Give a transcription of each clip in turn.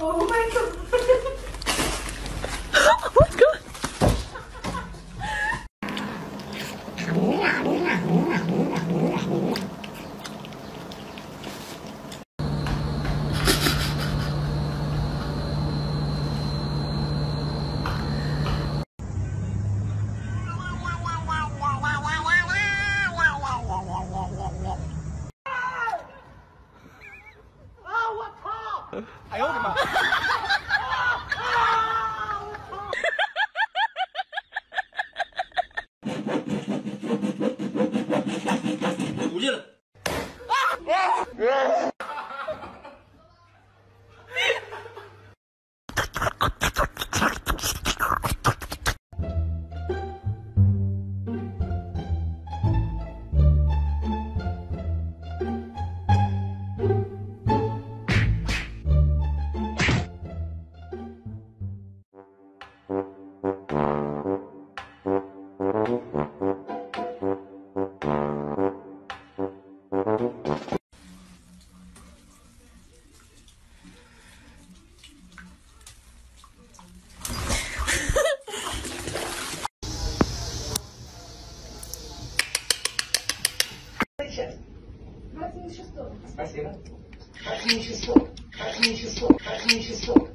Oh my god. 有你们。出去了。Спасибо. Как не число, как не число, как не число.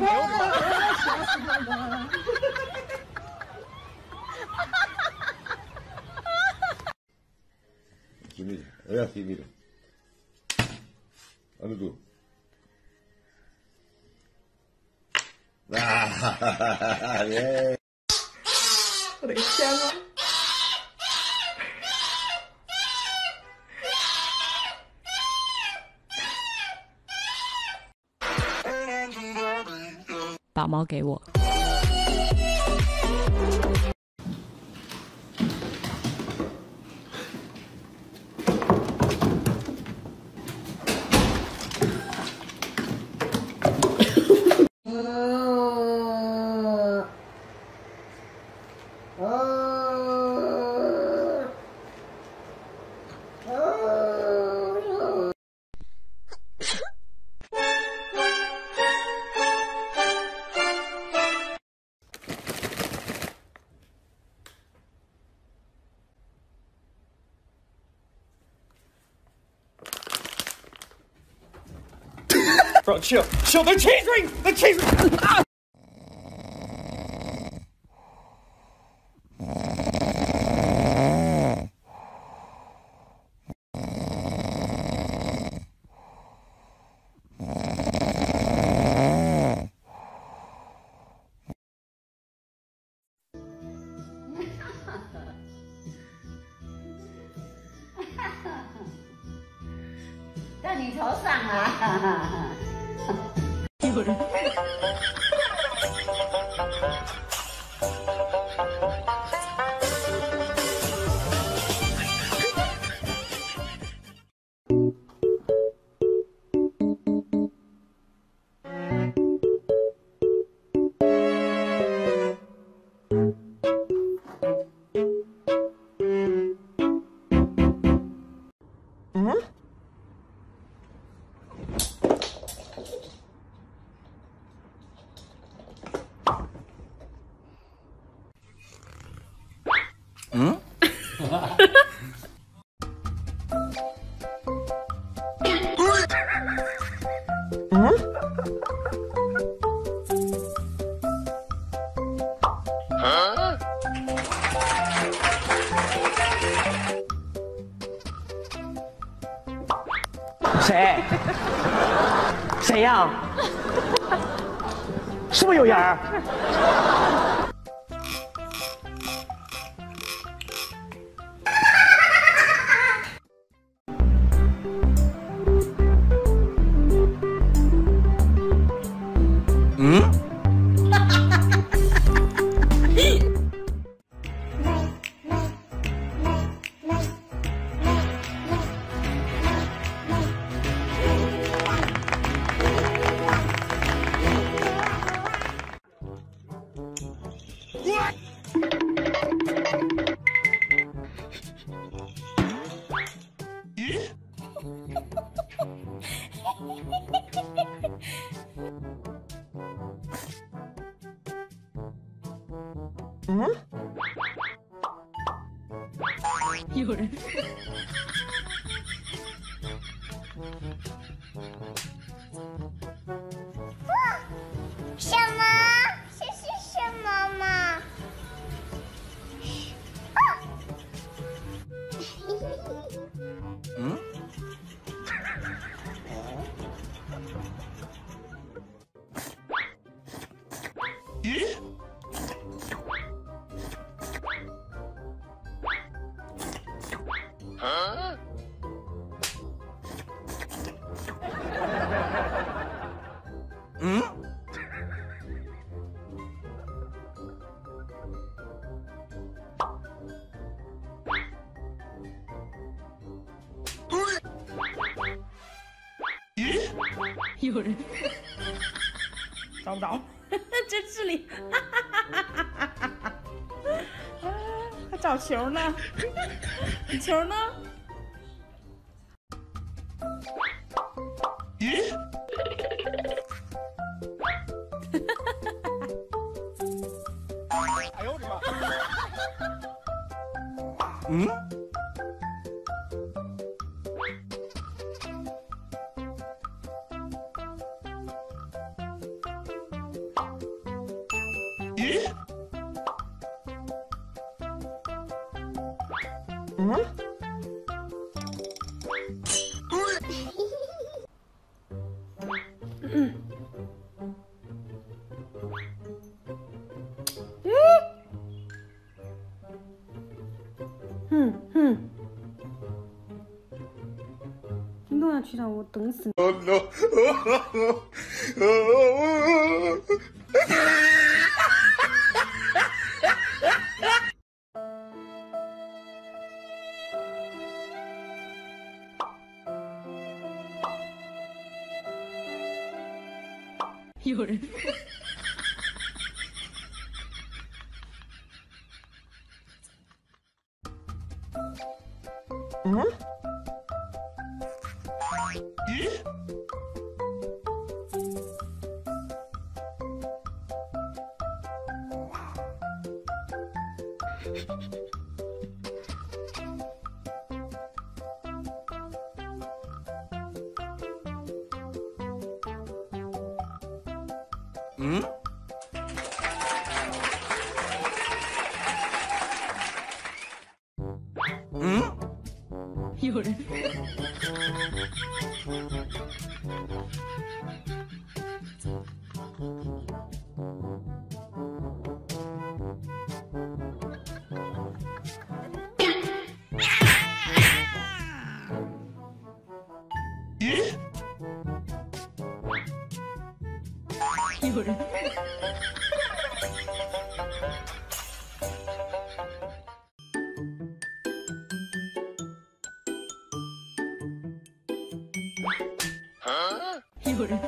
meu Se mira, é assim, mira. Olha tu. Ah, é. yeah. Cristiano. 猫给我。Bro, chill. Chill. The cheese ring! The cheese ring! Ah! "在你头上啊！有人。谁？谁呀、是不是有人嗯？有人，有人，找不着，真是里，啊还找球呢，你球呢？运动要去让我等死你！有人，有人，有有人，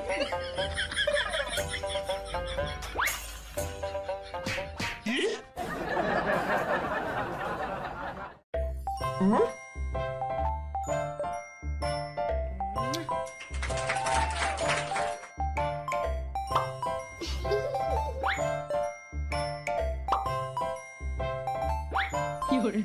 嗯有人，